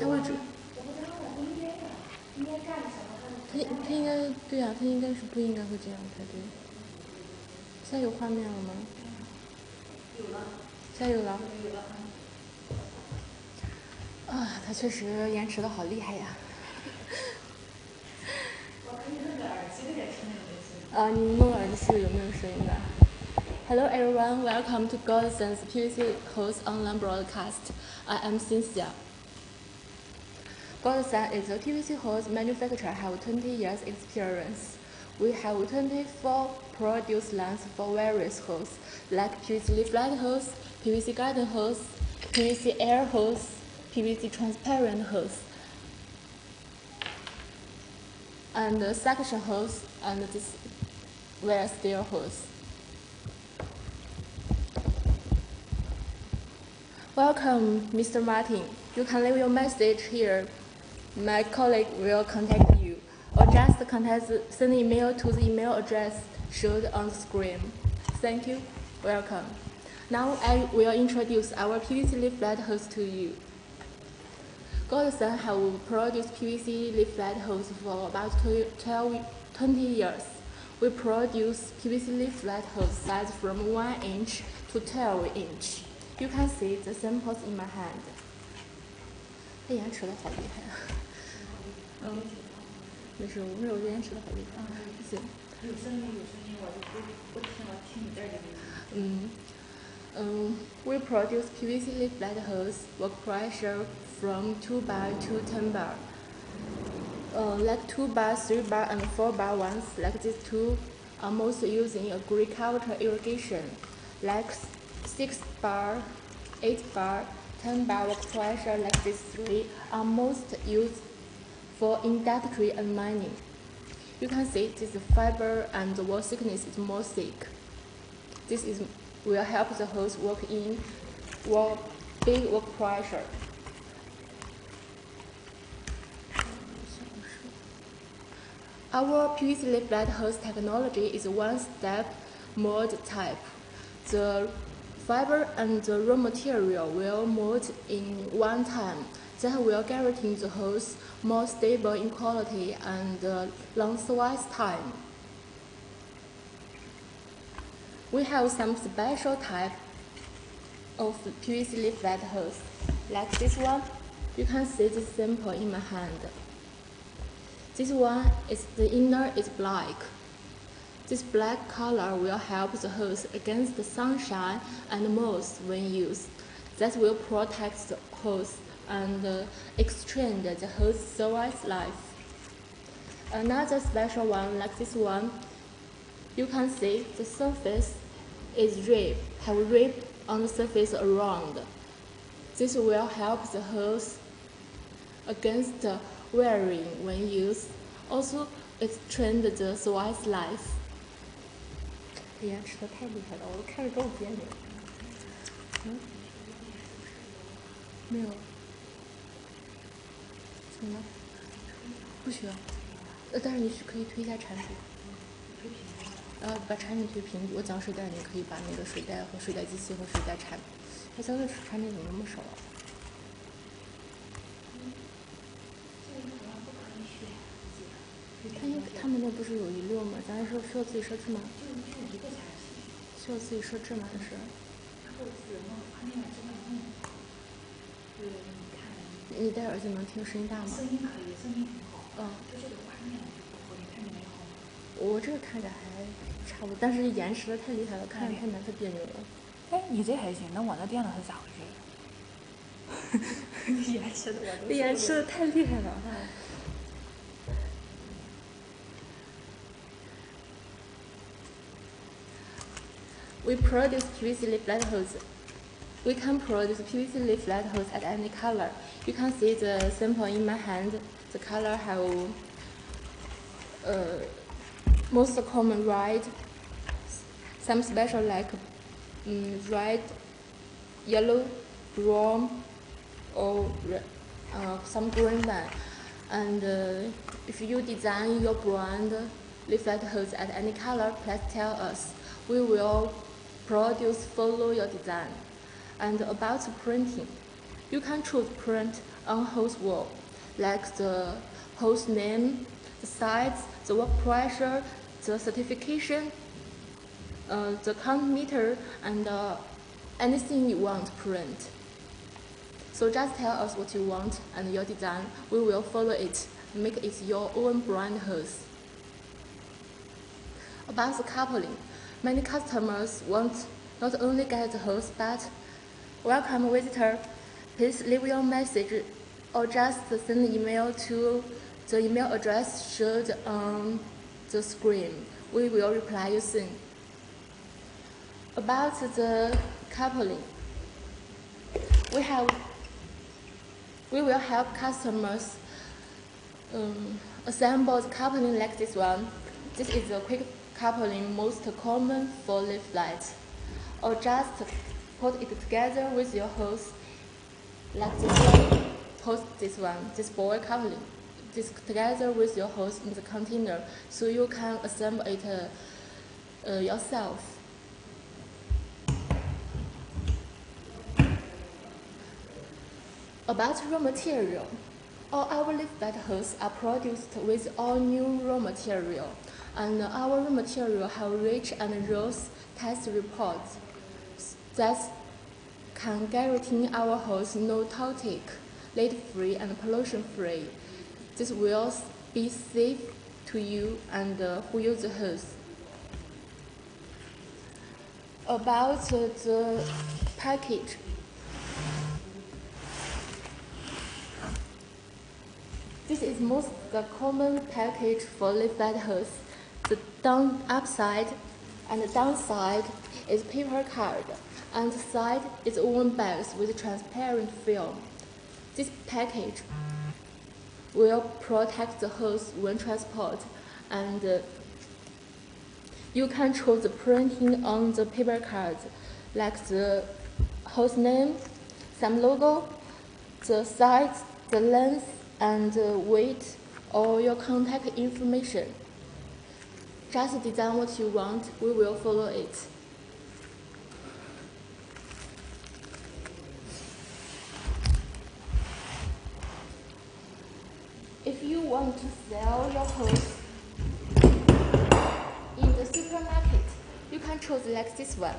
他会主，他他应该对啊，他应该是不应该会这样才对。现在有画面了吗？有了。现在有了。啊，他确实延迟的好厉害呀。啊，你弄耳机有没有声音的？Hello everyone, welcome to God Sense PVC host online broadcast. I am Cynthia. Goldsione is a PVC hose manufacturer have 20 years experience. We have 24 produce lines for various hoses like PVC light hose, PVC garden hose, PVC air hose, PVC transparent hose, and the suction hose, and this wear steel hose. Welcome, Mr. Martin. You can leave your message here my colleague will contact you, or just contact, send email to the email address shown on the screen. Thank you. Welcome. Now I will introduce our PVC lay flat host to you. Goldsione have produced PVC lay flat hose for about 12, 20 years. We produce PVC lay flat host size from 1 inch to 12 inch. You can see the samples in my hand. 哎呀，扯得好厉害啊！嗯，没事，我没有延迟的好厉害。行。有声音，有声音，我就不不听了，听你这儿的。嗯嗯，We produce PVC leaf light hose work pressure from 2 bar to 10 bar uh, like 2 bar, 3 bar, and 4 bar ones, like these two, are most used in agricultural irrigation, like 6 bar, 8 bar, 10 bar work pressure, like these three, are most used for industry and mining. You can see this fiber and the wall thickness is more thick. This is, will help the hose work in wall, big work pressure. Our PVC light hose technology is one-step mold type. The fiber and the raw material will mold in one time. That will guarantee the hose more stable in quality and uh, long service time. We have some special type of PVC leaf hose, like this one. You can see the sample in my hand. This one is the inner is black. This black color will help the hose against the sunshine and moss when used. That will protect the hose and uh, extend the hose service life. Another special one like this one, you can see the surface is rib, have rib on the surface around. This will help the hose against wearing when used. Also, extend the service life. 延迟的太厉害了，我都看着够别扭。嗯？没有。 什么？不需要。呃，但是你可以推一下产品。推平。呃，把产品推平。我讲水袋，你可以把那个水袋和水袋机器和水袋产。它相对产品怎么那么少啊？他应他们那不是有一溜吗？咱是需要自己设置吗？需要自己设置吗？这是。你戴耳机能听声音大吗？声音可以，声音挺好。嗯。就这个画面就不好，你看着没好？我这个看着还差不多，但是延迟的太厉害了，看着太难，太别扭了。哎，你这还行，那我那电脑是咋回事？延迟的，延迟的太厉害了。We produce PVC leaf light hose. We can produce PVC lay flat hose at any color. You can see the sample in my hand. The color have uh, most common red, some special like um, red, yellow, brown, or uh, some green one. And uh, if you design your brand lay flat hose at any color, please tell us. We will produce follow your design. And about printing, you can choose print on host wall, like the host name, the size, the work pressure, the certification, uh, the count meter, and uh, anything you want to print. So just tell us what you want and your design. We will follow it, make it your own brand hose. About the coupling, many customers want not only get the hose but welcome visitor. Please leave your message or just send email to the email address showed on the screen. We will reply you soon. About the coupling, we have we will help customers um, assemble the coupling like this one. This is a quick coupling most common for leaf lights. Or just put it together with your hose like this one. Put this one, this ball coupling, this together with your hose in the container so you can assemble it uh, uh, yourself. About raw material, all our lay flat hoses are produced with all new raw material, and our raw material have rich and robust test reports that can guarantee our hose no toxic, lead-free, and pollution-free. This will be safe to you and uh, who use the hose. About uh, the package, This is most the common package for lay flat hose. The down upside and the downside is paper card, and the side is woven bags with transparent film. This package will protect the hose when transport, and uh, you can choose the printing on the paper cards, like the hose name, some logo, the size, the length, and uh, weight or your contact information. Just design what you want, we will follow it. If you want to sell your hose in the supermarket, you can choose like this one.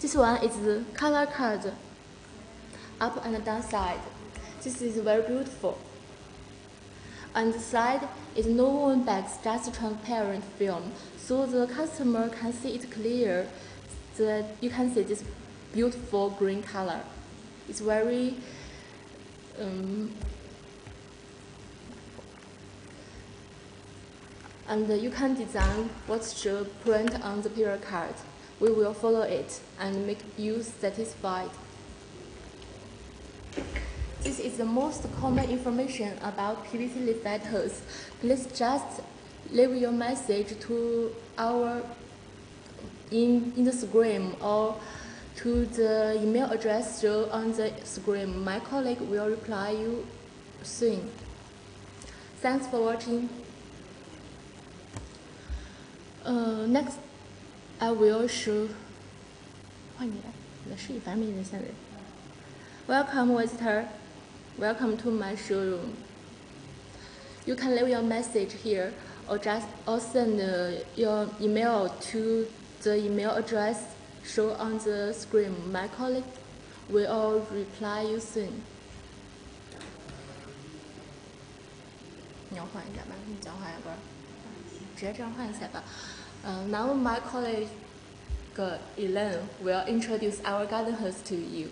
This one is the color card, up and down side. This is very beautiful. On the side is no woven bags, just transparent film, so the customer can see it clear. That you can see this beautiful green color. It's very um, and you can design what should print on the paper card. We will follow it and make you satisfied. This is the most common information about PVC leaf hose. Please just leave your message to our in, in the screen or to the email address shown on the screen. My colleague will reply you soon. Thanks for watching. Uh, next, I will show. 换你来，你的视力反正没人现在。Welcome, visitor. Welcome to my showroom. You can leave your message here or just or send uh, your email to the email address shown on the screen. My colleague will all reply you soon. 你要换一下吧，你讲话要不然 直接这样换一下吧。Uh, now my colleague Elaine will introduce our garden hose to you.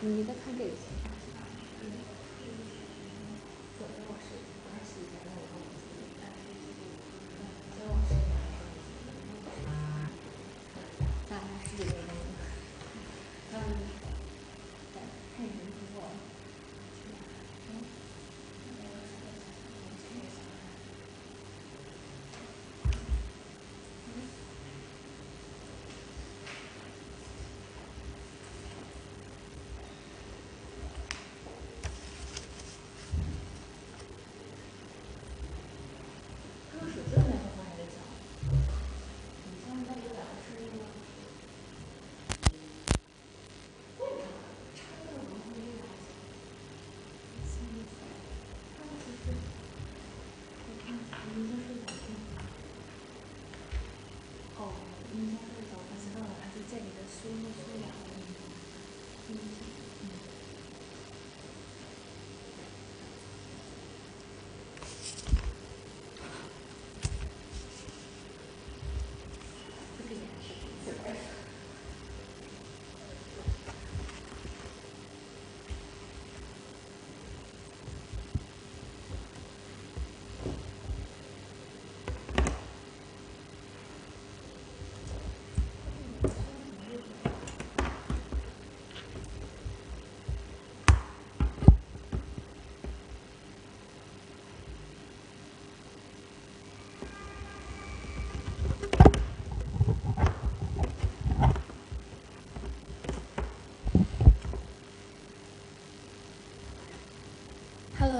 你在看这个。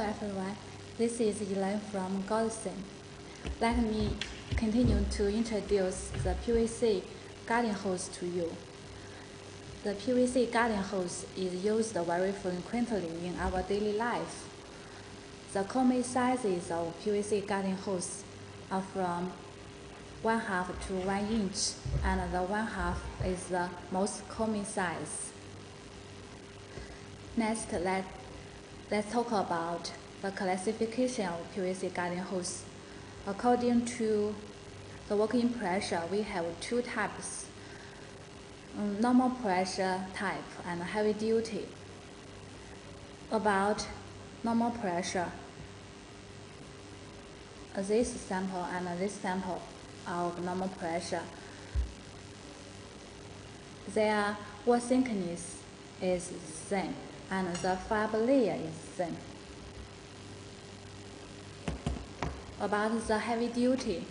Everyone, this is Elaine from Goldsione. Let me continue to introduce the PVC garden hose to you. The PVC garden hose is used very frequently in our daily life. The common sizes of PVC garden hose are from 1 half to 1 inch, and the 1 half is the most common size. Next, let, let's talk about the classification of PVC garden hose. According to the working pressure, we have two types, um, normal pressure type and heavy duty. About normal pressure, this sample and this sample of normal pressure, their wall thickness is the same and the fiber layer is same. About the heavy duty,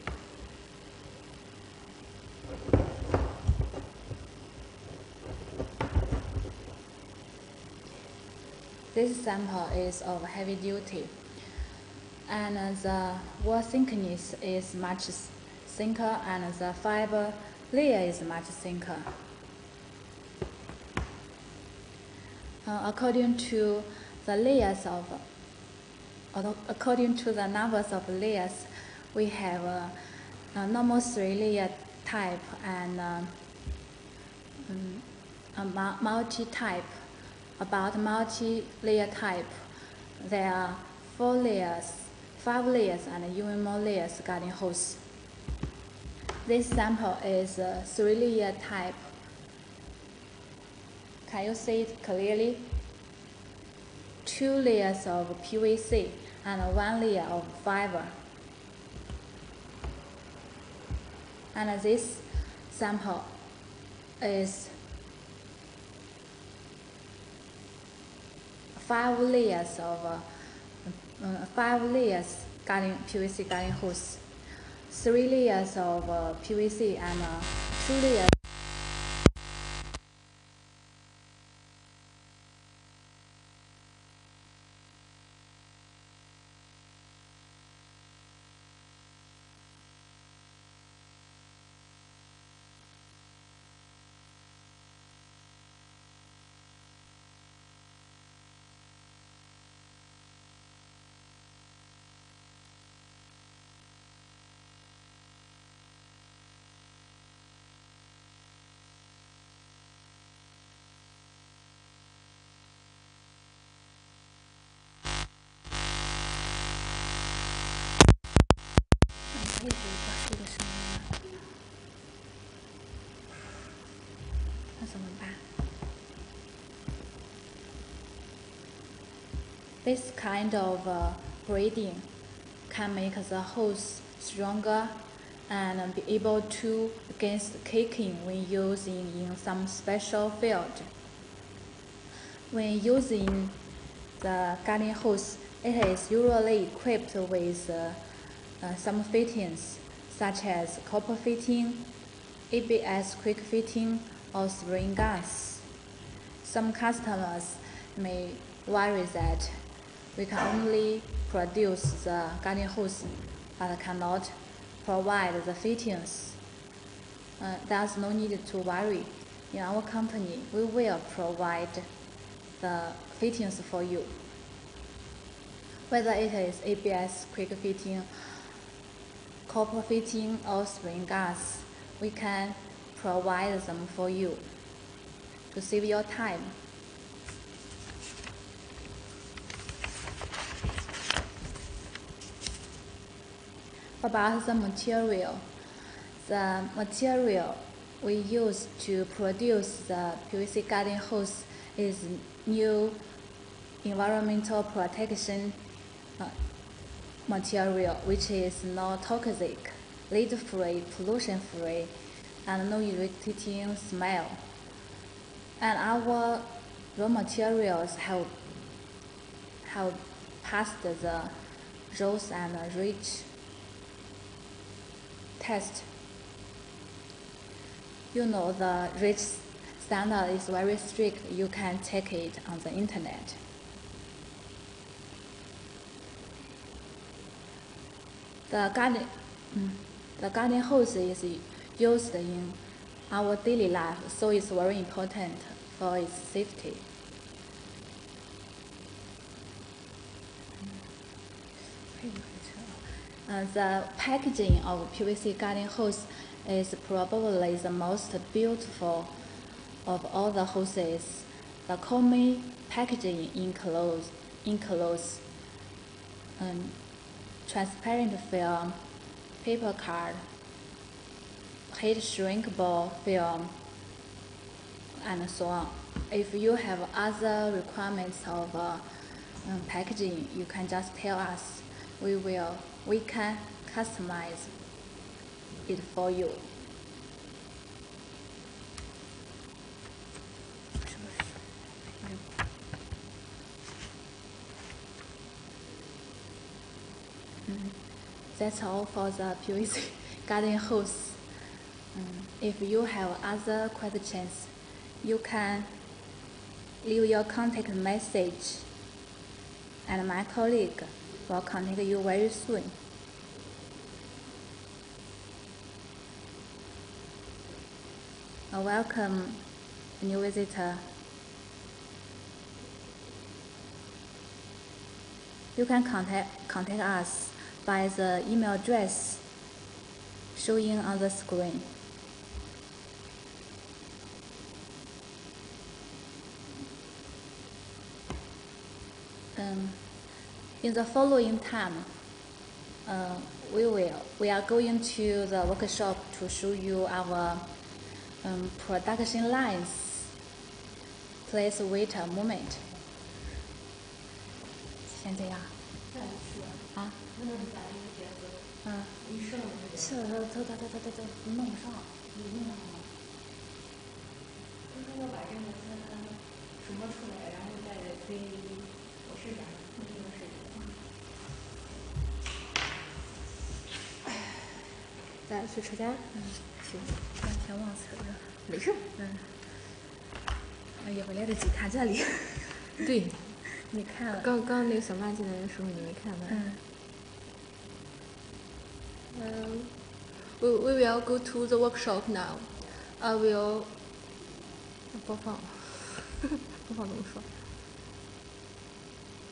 This sample is of heavy duty, and the wall thickness is much thinner, and the fiber layer is much thinner. Uh, according to the layers of, according to the numbers of layers, we have a, a normal three-layer type and uh, um, a multi-type about multi-layer type, there are four layers, five layers, and even more layers garden hose. This sample is a three-layer type. Can you see it clearly? Two layers of PVC and one layer of fiber. And this sample is five layers of uh, uh, five layers garden PVC garden hose, three layers of uh, PVC and uh, two layers. This kind of uh, braiding can make the hose stronger and be able to against caking when using in some special field. When using the garden hose, it is usually equipped with uh, uh, some fittings such as copper fitting, ABS quick fitting, or spring gas. Some customers may worry that we can only produce the garden hose but cannot provide the fittings. Uh, there's no need to worry. In our company, we will provide the fittings for you. Whether it is ABS quick fitting, copper fitting, or spring gas, we can provide them for you to save your time. about the material. The material we use to produce the PVC garden hose is new environmental protection uh, material which is not toxic, lead-free, pollution-free, and no irritating smell. And our raw materials have, have passed the RoHS and REACH test. You know the REACH standard is very strict. You can check it on the internet. The garden, mm, the garden hose is used in our daily life, so it's very important for its safety. Uh, the packaging of PVC garden hose is probably the most beautiful of all the hoses. The common packaging includes, includes um, transparent film, paper card, heat shrinkable film, and so on. If you have other requirements of uh, um, packaging, you can just tell us. We will, we can customize it for you. Mm. That's all for the PVC garden hose. Mm. If you have other questions, you can leave your contact message, and my colleague will contact you very soon. Uh, welcome, new visitor. You can contact, contact us by the email address showing on the screen. Um, in the following time, uh, we will we are going to the workshop to show you our um, production lines. Please wait a moment. 先这样再是啊，那是咱一个角色，嗯，一剩的是的，他他他他他他弄不上。你弄上了。他说要把这个他他什么出来，然后再推 咱去车间。嗯，行，两天忘词了。没事。嗯。哎呀，我来得及看这里。对，你看了。刚刚那个小曼进来的时候你没看吗？嗯。Um, we, we will go to the workshop now. I will 播放，播放怎么说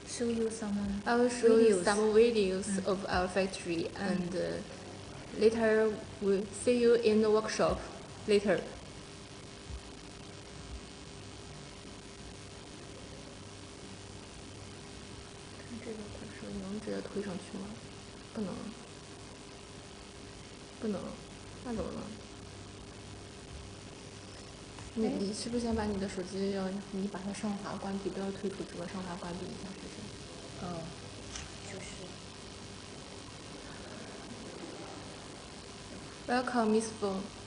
Show you some. I will show you some videos of our factory and uh, later we'll see you in the workshop later. 看这个快手能直接推上去吗？不能，不能，那怎么弄？你你是不是先把你的手机要你把它上滑关闭，不要退出直播，上滑关闭一下，是不是？哦，Welcome, Miss Feng.